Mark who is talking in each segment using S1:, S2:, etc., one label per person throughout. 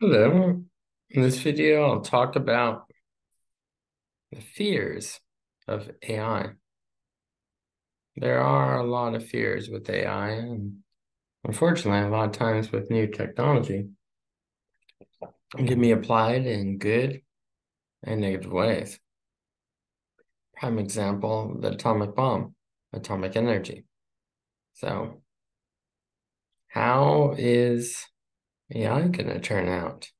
S1: Hello. In this video, I'll talk about the fears of AI. There are a lot of fears with AI, and unfortunately, a lot of times with new technology, it can be applied in good and negative ways. Prime example, the atomic bomb, atomic energy. So, how is AI going to turn out?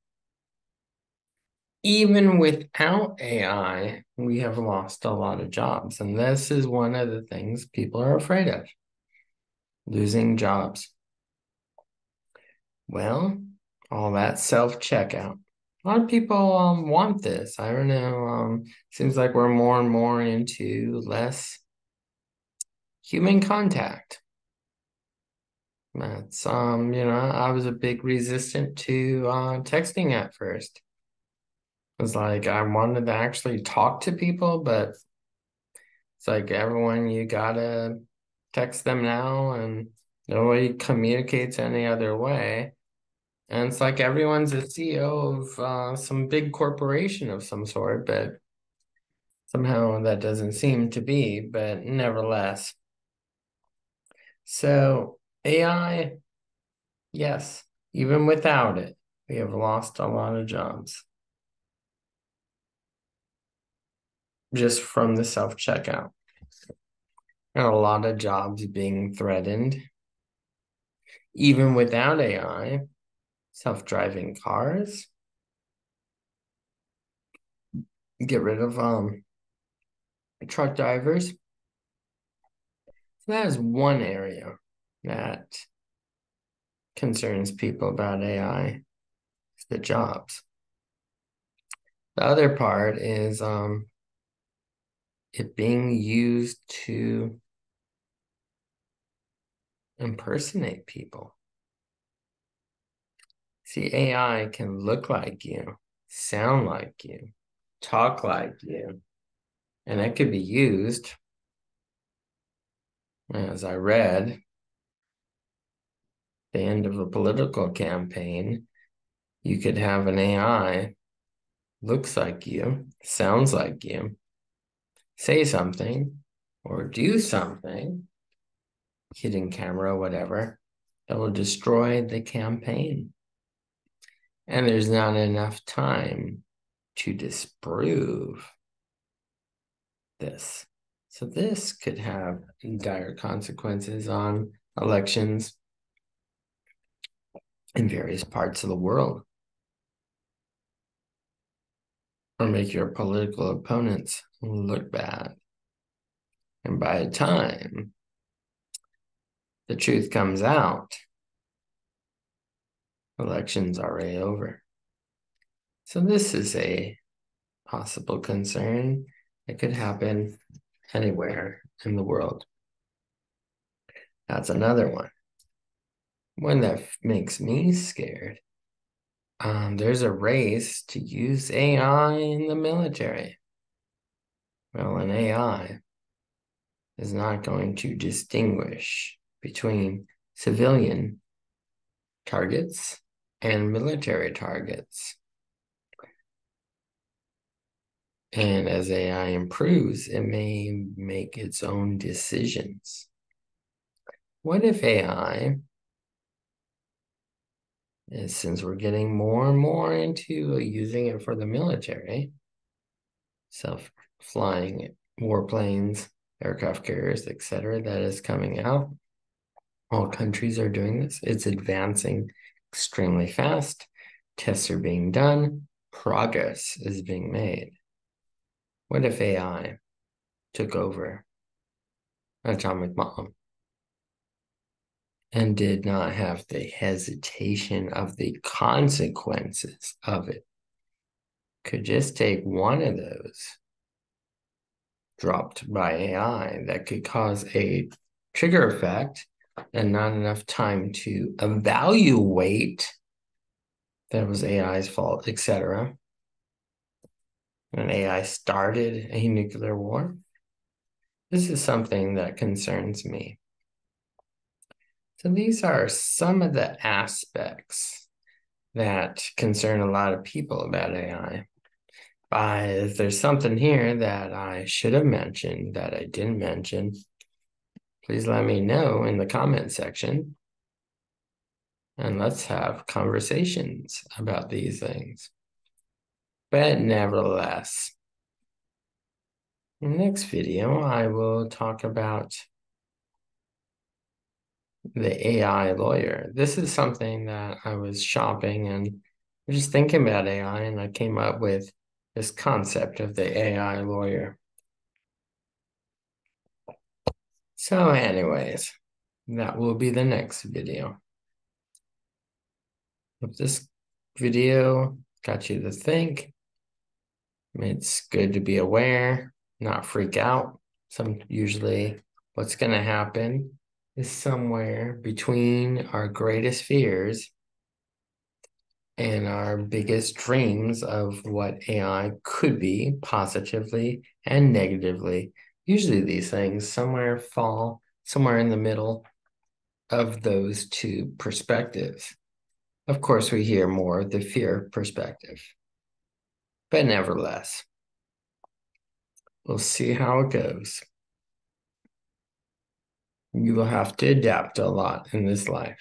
S1: Even without AI, we have lost a lot of jobs. And this is one of the things people are afraid of losing jobs. Well, all that self checkout. A lot of people um, want this. I don't know. Um, seems like we're more and more into less human contact. That's um, you know, I was a big resistant to uh, texting at first. It was like I wanted to actually talk to people, but it's like everyone you gotta text them now, and nobody communicates any other way. And it's like everyone's a CEO of uh, some big corporation of some sort, but somehow that doesn't seem to be, but nevertheless. So AI, yes, even without it, we have lost a lot of jobs just from the self checkout. And a lot of jobs being threatened. Even without AI, self driving cars, get rid of um, truck drivers. So that is one area that concerns people about AI is the jobs. The other part is um, it being used to impersonate people. See, AI can look like you, sound like you, talk like you, and it could be used, as I read, the end of a political campaign, you could have an AI looks like you, sounds like you, say something or do something, hidden camera, whatever, that will destroy the campaign. And there's not enough time to disprove this. So this could have dire consequences on elections in various parts of the world. Or make your political opponents look bad. And by the time the truth comes out, election's already over. So this is a possible concern that could happen anywhere in the world. That's another one. One that makes me scared. Um, there's a race to use AI in the military. Well, an AI is not going to distinguish between civilian targets and military targets. And as AI improves, it may make its own decisions. What if AI is since we're getting more and more into uh, using it for the military, self flying warplanes, aircraft carriers, etc., that is coming out. All countries are doing this. It's advancing extremely fast. Tests are being done. Progress is being made. What if AI took over atomic bomb? And did not have the hesitation of the consequences of it. Could just take one of those dropped by AI that could cause a trigger effect and not enough time to evaluate that was AI's fault, etc. And AI started a nuclear war. This is something that concerns me. So these are some of the aspects that concern a lot of people about AI. If there's something here that I should have mentioned that I didn't mention, please let me know in the comment section. And let's have conversations about these things. But nevertheless, in the next video, I will talk about the AI lawyer. This is something that I was shopping and just thinking about AI, and I came up with this concept of the AI lawyer. So, anyways, that will be the next video. If this video got you to think, it's good to be aware, not freak out. Some usually what's going to happen is somewhere between our greatest fears and our biggest dreams of what AI could be positively and negatively. Usually these things somewhere fall somewhere in the middle of those two perspectives. Of course, we hear more the fear perspective, but nevertheless, we'll see how it goes you will have to adapt a lot in this life.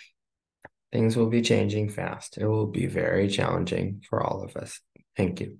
S1: Things will be changing fast. It will be very challenging for all of us. Thank you.